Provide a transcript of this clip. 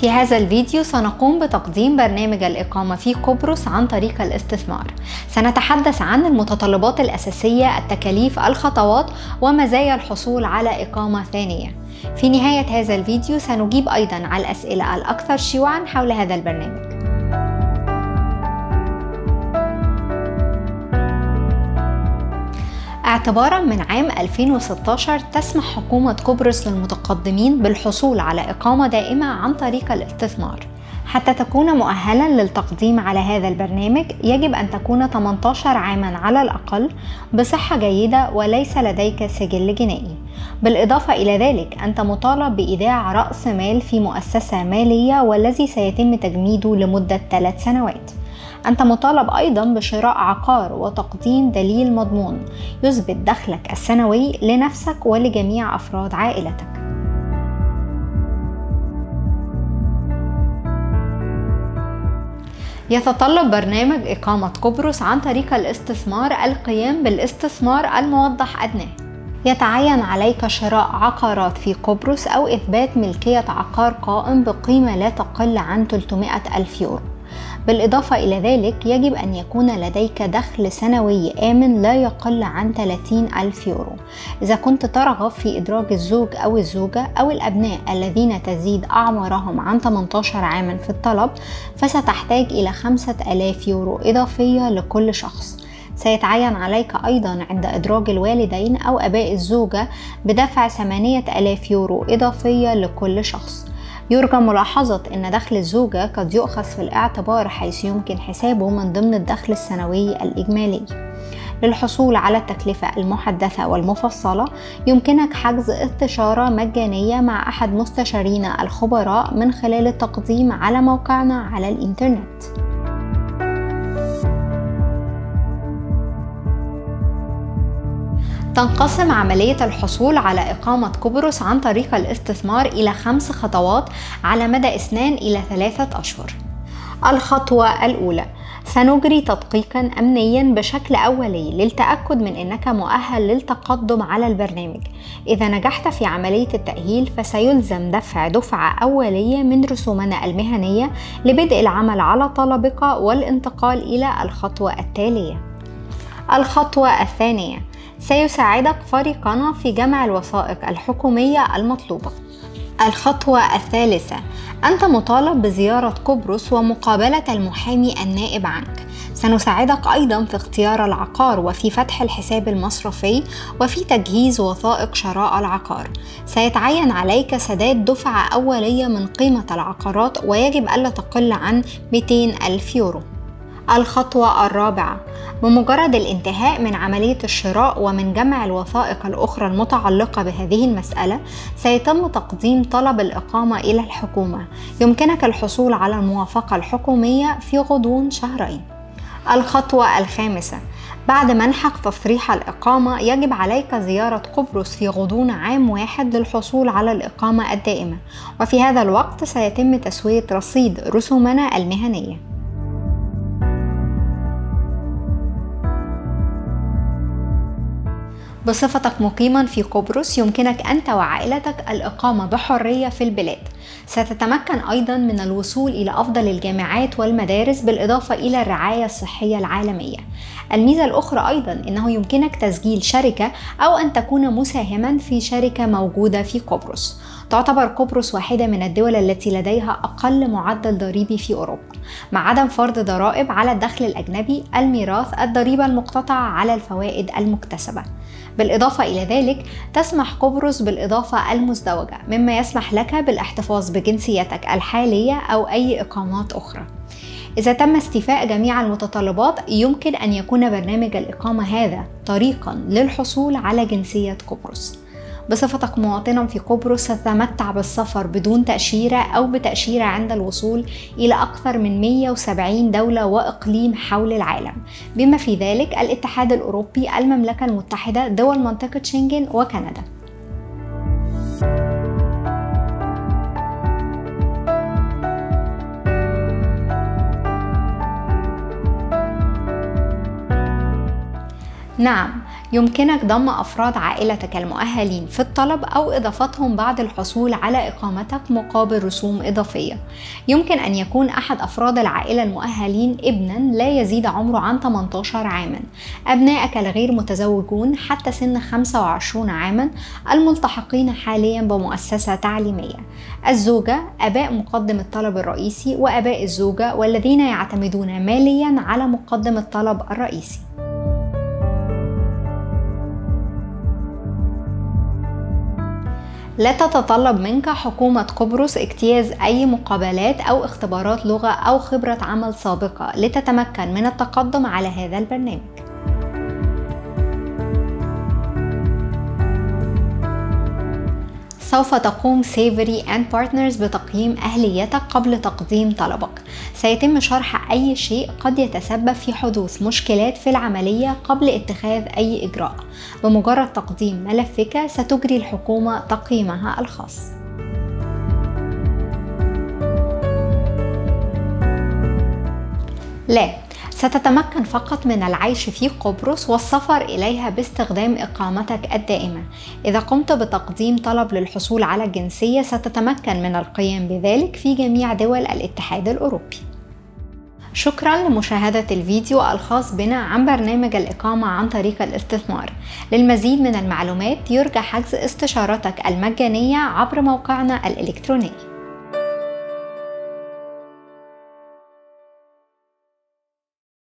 في هذا الفيديو سنقوم بتقديم برنامج الإقامة في قبرص عن طريق الاستثمار. سنتحدث عن المتطلبات الأساسية التكاليف الخطوات ومزايا الحصول على إقامة ثانية. في نهاية هذا الفيديو سنجيب أيضا على الأسئلة الأكثر شيوعا حول هذا البرنامج. اعتبارا من عام 2016 تسمح حكومة قبرص للمتقدمين بالحصول على إقامة دائمة عن طريق الاستثمار. حتى تكون مؤهلا للتقديم على هذا البرنامج يجب أن تكون 18 عاما على الأقل بصحة جيدة وليس لديك سجل جنائي. بالإضافة إلى ذلك أنت مطالب بإيداع رأس مال في مؤسسة مالية والذي سيتم تجميده لمدة ثلاث سنوات. أنت مطالب أيضا بشراء عقار وتقديم دليل مضمون يثبت دخلك السنوي لنفسك ولجميع أفراد عائلتك. يتطلب برنامج إقامة قبرص عن طريق الاستثمار القيام بالاستثمار الموضح أدناه يتعين عليك شراء عقارات في قبرص أو إثبات ملكية عقار قائم بقيمة لا تقل عن 300 ألف يورو. بالإضافة إلى ذلك يجب أن يكون لديك دخل سنوي آمن لا يقل عن 30 ألف يورو. إذا كنت ترغب في إدراج الزوج أو الزوجة أو الأبناء الذين تزيد أعمارهم عن 18 عاما في الطلب فستحتاج إلى 5000 يورو إضافية لكل شخص. سيتعين عليك أيضا عند إدراج الوالدين أو أباء الزوجة بدفع 8000 يورو إضافية لكل شخص. يرجى ملاحظة أن دخل الزوجة قد يؤخذ في الاعتبار حيث يمكن حسابه من ضمن الدخل السنوي الإجمالي. للحصول على التكلفة المحدثة والمفصلة يمكنك حجز استشارة مجانية مع أحد مستشارينا الخبراء من خلال التقديم على موقعنا على الإنترنت. تنقسم عملية الحصول على إقامة قبرص عن طريق الاستثمار إلى خمس خطوات على مدى اثنان إلى ثلاثة أشهر. الخطوة الأولى سنجري تدقيقا أمنيا بشكل أولي للتأكد من أنك مؤهل للتقدم على البرنامج. إذا نجحت في عملية التأهيل فسيلزم دفع دفعة أولية من رسومنا المهنية لبدء العمل على طلبك والانتقال إلى الخطوة التالية. الخطوة الثانية سيساعدك فريقنا في جمع الوثائق الحكومية المطلوبة. الخطوة الثالثة أنت مطالب بزيارة قبرص ومقابلة المحامي النائب عنك. سنساعدك أيضا في اختيار العقار وفي فتح الحساب المصرفي وفي تجهيز وثائق شراء العقار. سيتعين عليك سداد دفعة أولية من قيمة العقارات ويجب ألا تقل عن 200 ألف يورو. الخطوة الرابعة. بمجرد الانتهاء من عملية الشراء ومن جمع الوثائق الأخرى المتعلقة بهذه المسألة سيتم تقديم طلب الإقامة إلى الحكومة. يمكنك الحصول على الموافقة الحكومية في غضون شهرين. الخطوة الخامسة. بعد منحك تصريح الإقامة يجب عليك زيارة قبرص في غضون عام واحد للحصول على الإقامة الدائمة. وفي هذا الوقت سيتم تسوية رصيد رسومنا المهنية. بصفتك مقيما في قبرص يمكنك أنت وعائلتك الإقامة بحرية في البلاد. ستتمكن أيضا من الوصول إلى أفضل الجامعات والمدارس بالإضافة إلى الرعاية الصحية العالمية. الميزة الأخرى أيضا أنه يمكنك تسجيل شركة أو أن تكون مساهما في شركة موجودة في قبرص. تعتبر قبرص واحدة من الدول التي لديها أقل معدل ضريبي في أوروبا مع عدم فرض ضرائب على الدخل الأجنبي الميراث الضريبة المقتطعة على الفوائد المكتسبة. بالإضافة إلى ذلك تسمح قبرص بالإضافة المزدوجة مما يسمح لك بالإحتفاظ بجنسيتك الحالية أو أي إقامات أخرى. إذا تم استيفاء جميع المتطلبات يمكن أن يكون برنامج الإقامة هذا طريقا للحصول على جنسية قبرص. بصفتك مواطنا في قبرص ستتمتع بالسفر بدون تأشيرة أو بتأشيرة عند الوصول إلى أكثر من 170 دولة وإقليم حول العالم. بما في ذلك الاتحاد الأوروبي المملكة المتحدة دول منطقة شنغن وكندا. نعم يمكنك ضم أفراد عائلتك المؤهلين في الطلب أو إضافتهم بعد الحصول على إقامتك مقابل رسوم إضافية. يمكن أن يكون أحد أفراد العائلة المؤهلين ابنا لا يزيد عمره عن 18 عاما. أبنائك الغير متزوجون حتى سن 25 عاما الملتحقين حاليا بمؤسسة تعليمية. الزوجة أباء مقدم الطلب الرئيسي وأباء الزوجة والذين يعتمدون ماليا على مقدم الطلب الرئيسي. لا تتطلب منك حكومة قبرص اجتياز أي مقابلات أو اختبارات لغة أو خبرة عمل سابقة لتتمكن من التقدم على هذا البرنامج. سوف تقوم Savory and Partners بتقييم أهليتك قبل تقديم طلبك. سيتم شرح أي شيء قد يتسبب في حدوث مشكلات في العملية قبل اتخاذ أي إجراء. بمجرد تقديم ملفك ستجري الحكومة تقييمها الخاص. لا. ستتمكن فقط من العيش في قبرص والسفر إليها باستخدام إقامتك الدائمة. إذا قمت بتقديم طلب للحصول على الجنسية ستتمكن من القيام بذلك في جميع دول الاتحاد الأوروبي. شكرا لمشاهدة الفيديو الخاص بنا عن برنامج الإقامة عن طريق الاستثمار. للمزيد من المعلومات يرجى حجز استشارتك المجانية عبر موقعنا الإلكتروني.